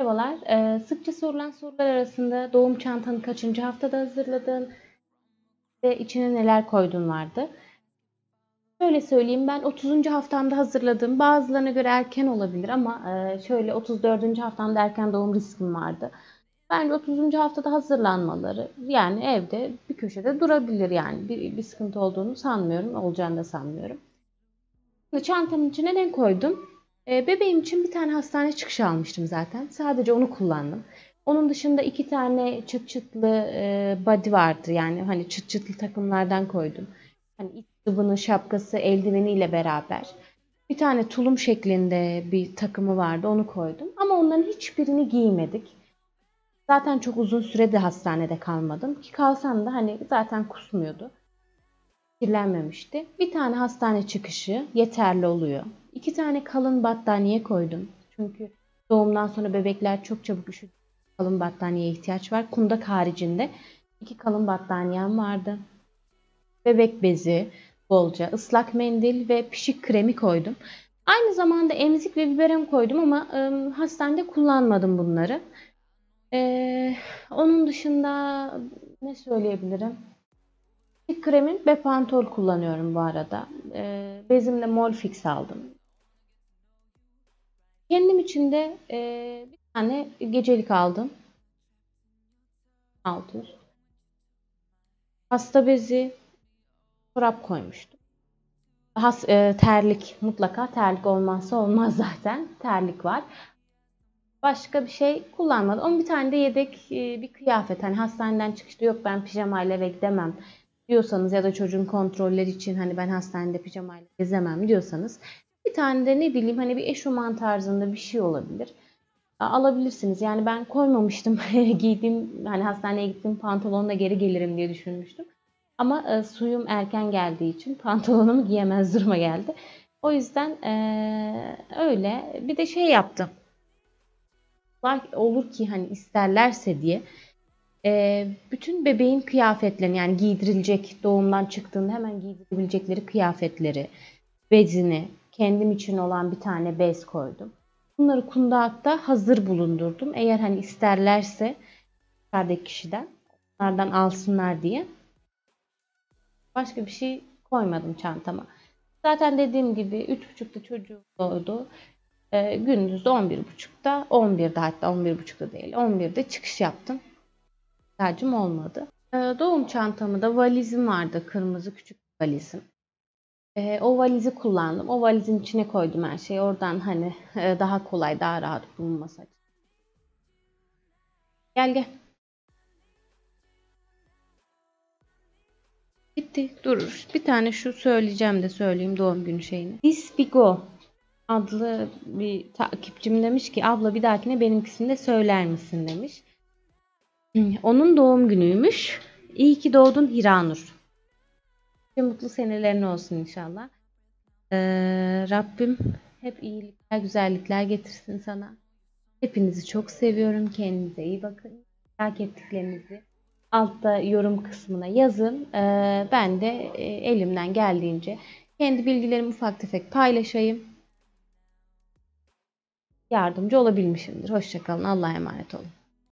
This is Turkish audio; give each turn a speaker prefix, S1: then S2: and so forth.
S1: Merhabalar. Ee, sıkça sorulan sorular arasında doğum çantanı kaçıncı haftada hazırladın ve içine neler koydun vardı. Şöyle söyleyeyim ben 30. haftamda hazırladım. Bazılarına göre erken olabilir ama e, şöyle 34. haftamda erken doğum riskim vardı. Bence 30. haftada hazırlanmaları yani evde bir köşede durabilir yani bir, bir sıkıntı olduğunu sanmıyorum. Olacağını da sanmıyorum. Çantamın içine ne koydum? E, bebeğim için bir tane hastane çıkışı almıştım zaten. Sadece onu kullandım. Onun dışında iki tane çıt çıtlı e, body vardı. Yani hani çıt çıtlı takımlardan koydum. Hani iç sıvını, şapkası, eldiveniyle beraber. Bir tane tulum şeklinde bir takımı vardı. Onu koydum. Ama onların hiçbirini giymedik. Zaten çok uzun sürede hastanede kalmadım. Ki kalsam da hani zaten kusmuyordu. Kirlenmemişti. Bir tane hastane çıkışı yeterli oluyor. İki tane kalın battaniye koydum. Çünkü doğumdan sonra bebekler çok çabuk üşüdü. Kalın battaniyeye ihtiyaç var. Kundak haricinde iki kalın battaniyem vardı. Bebek bezi bolca, ıslak mendil ve pişik kremi koydum. Aynı zamanda emzik ve biberem koydum ama e, hastanede kullanmadım bunları. E, onun dışında ne söyleyebilirim? Pişik kremin Bepantol kullanıyorum bu arada. E, bezimde Molfix aldım. Kendim için de e, bir tane gecelik aldım. Alt üst. Hasta bezi, çorap koymuştum. Has, e, terlik mutlaka terlik olmazsa olmaz zaten. Terlik var. Başka bir şey kullanmadım. Ama bir tane de yedek e, bir kıyafet. Hani hastaneden çıkışta yok ben pijamayla eve gidemem diyorsanız ya da çocuğun kontrolleri için hani ben hastanede pijamayla gezemem diyorsanız bir tane de ne bileyim hani bir eşofman tarzında bir şey olabilir. Alabilirsiniz. Yani ben koymamıştım. Giydiğim hani hastaneye gittim pantolonla geri gelirim diye düşünmüştüm. Ama e, suyum erken geldiği için pantolonumu giyemez duruma geldi. O yüzden e, öyle. Bir de şey yaptım. Olur ki hani isterlerse diye e, bütün bebeğin kıyafetlerini yani giydirilecek doğumdan çıktığında hemen giydirebilecekleri kıyafetleri, bezini, kendim için olan bir tane bez koydum. Bunları kundakta hazır bulundurdum. Eğer hani isterlerse dışarıdaki kişiden onlardan alsınlar diye. Başka bir şey koymadım çantama. Zaten dediğim gibi 3.30'da çocuğum doğdu. E, gündüz 11.30'da 11'de hatta 11.30'da değil 11'de çıkış yaptım. İhtiyacım olmadı. E, doğum çantamı da valizim vardı. Kırmızı küçük valizim. E, o valizi kullandım. O valizin içine koydum her şeyi. Oradan hani e, daha kolay, daha rahat bulunması açısından. Gel gel. Bitti. Durur. Bir tane şu söyleyeceğim de söyleyeyim doğum günü şeyini. Dispigo adlı bir takipçim demiş ki abla bir dahakine benimkisini de söyler misin demiş. Onun doğum günüymüş. İyi ki doğdun Hiranur. Mutlu senelerin olsun inşallah. Ee, Rabbim hep iyilikler, güzellikler getirsin sana. Hepinizi çok seviyorum. Kendinize iyi bakın. Merak ettiklerinizi altta yorum kısmına yazın. Ee, ben de e, elimden geldiğince kendi bilgilerimi ufak tefek paylaşayım. Yardımcı olabilmişimdir. Hoşçakalın. Allah'a emanet olun.